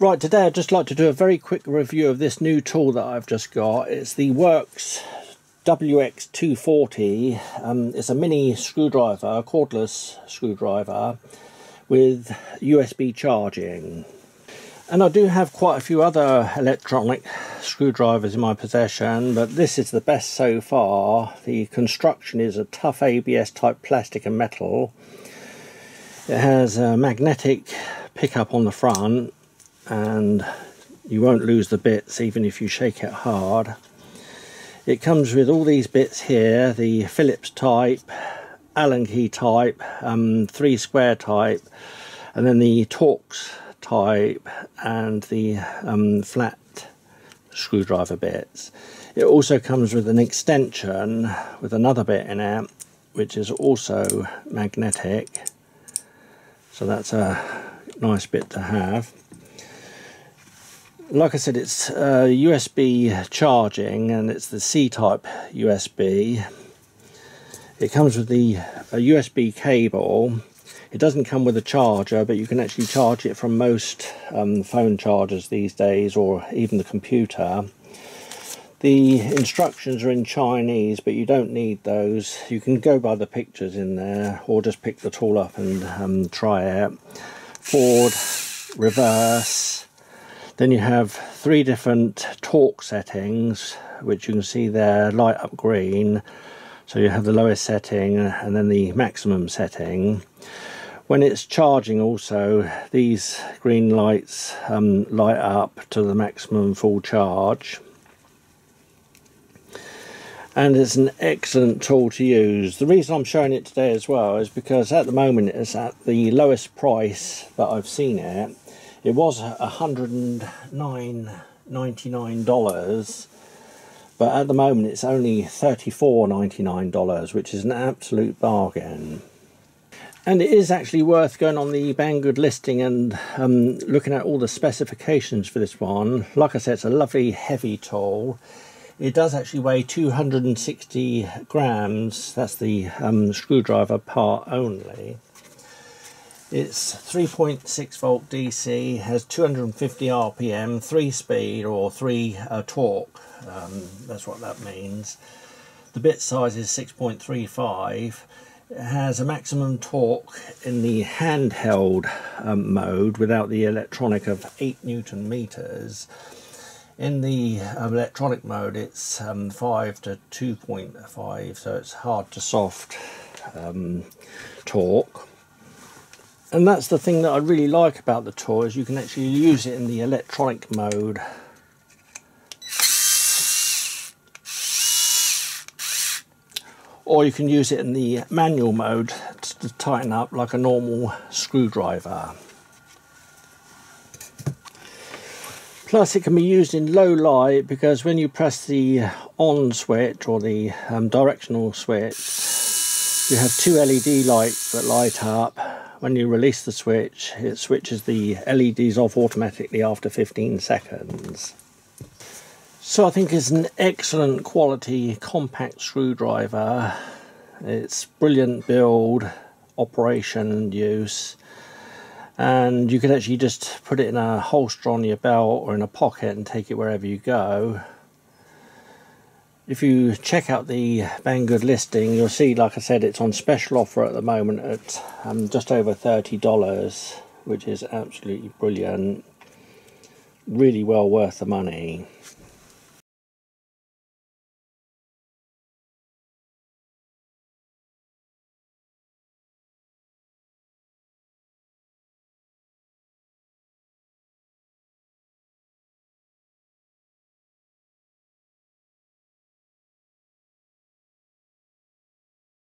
Right, today I'd just like to do a very quick review of this new tool that I've just got. It's the Worx WX240. Um, it's a mini screwdriver, a cordless screwdriver with USB charging. And I do have quite a few other electronic screwdrivers in my possession, but this is the best so far. The construction is a tough ABS type plastic and metal. It has a magnetic pickup on the front and you won't lose the bits even if you shake it hard. It comes with all these bits here, the Phillips type, Allen key type, um, three square type, and then the Torx type and the um, flat screwdriver bits. It also comes with an extension with another bit in it, which is also magnetic. So that's a nice bit to have like I said, it's uh, USB charging and it's the C-type USB. It comes with the USB cable. It doesn't come with a charger, but you can actually charge it from most um, phone chargers these days or even the computer. The instructions are in Chinese, but you don't need those. You can go by the pictures in there or just pick the tool up and um, try it. Forward, reverse, then you have three different torque settings, which you can see there light up green. So you have the lowest setting and then the maximum setting. When it's charging also, these green lights um, light up to the maximum full charge. And it's an excellent tool to use. The reason I'm showing it today as well is because at the moment it's at the lowest price that I've seen it it was $109.99 but at the moment it's only $34.99 which is an absolute bargain. And it is actually worth going on the Banggood listing and um, looking at all the specifications for this one. Like I said it's a lovely heavy tool it does actually weigh 260 grams. That's the um, screwdriver part only it's 3.6 volt DC, has 250 RPM, 3 speed or 3 uh, torque, um, that's what that means. The bit size is 6.35. It has a maximum torque in the handheld um, mode without the electronic of 8 newton meters. In the um, electronic mode it's um, 5 to 2.5 so it's hard to soft um, torque and that's the thing that I really like about the toy is you can actually use it in the electronic mode. Or you can use it in the manual mode to tighten up like a normal screwdriver. Plus it can be used in low light because when you press the on switch or the um, directional switch you have two LED lights that light up when you release the switch, it switches the LEDs off automatically after 15 seconds. So I think it's an excellent quality compact screwdriver. It's brilliant build, operation and use. And you can actually just put it in a holster on your belt or in a pocket and take it wherever you go if you check out the Banggood listing, you'll see, like I said, it's on special offer at the moment at um, just over $30, which is absolutely brilliant. Really well worth the money.